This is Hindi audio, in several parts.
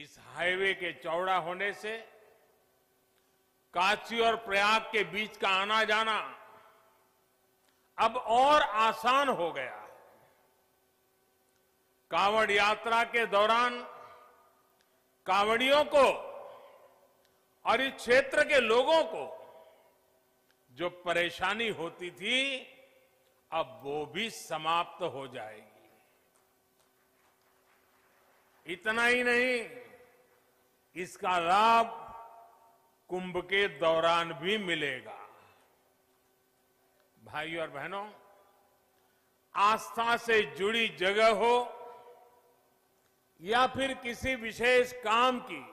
इस हाईवे के चौड़ा होने से काशी और प्रयाग के बीच का आना जाना अब और आसान हो गया है। कांवड़ यात्रा के दौरान कांवड़ियों को और इस क्षेत्र के लोगों को जो परेशानी होती थी, अब वो भी समाप्त हो जाएगी। इतना ही नहीं इसका लाभ कुंभ के दौरान भी मिलेगा। भाई और बहनों, आस्था से जुड़ी जगह हो या फिर किसी विशेष काम की,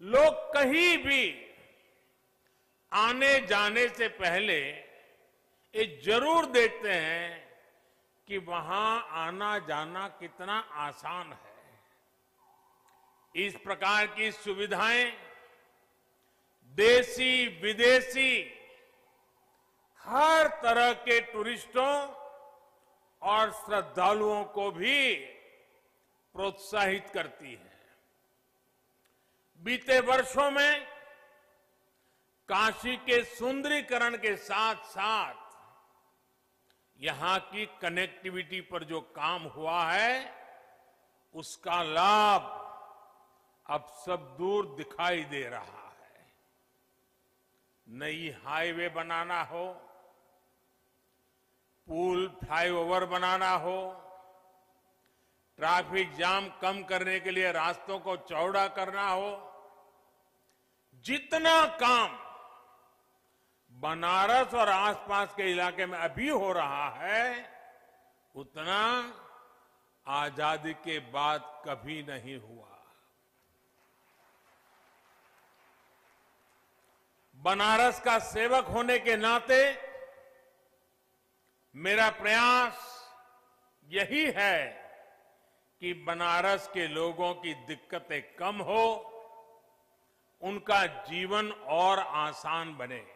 लोग कहीं भी आने जाने से पहले ये ज़रूर देखते हैं कि वहाँ आना जाना कितना आसान है। इस प्रकार की सुविधाएँ देसी, विदेशी, हर तरह के टूरिस्टों और श्रद्धालुओं को भी प्रोत्साहित करती है। बीते वर्षों में काशी के सुंदरीकरण के साथ साथ यहाँ की कनेक्टिविटी पर जो काम हुआ है, उसका लाभ अब सब दूर दिखाई दे रहा है। नई हाईवे बनाना हो, पुल फ्लाईओवर बनाना हो, ट्रैफ़िक जाम कम करने के लिए रास्तों को चौड़ा करना हो, जितना काम बनारस और आसपास के इलाके में अभी हो रहा है, उतना आज़ादी के बाद कभी नहीं हुआ। बनारस का सेवक होने के नाते मेरा प्रयास यही है कि बनारस के लोगों की दिक्कतें कम हो, उनका जीवन और आसान बने।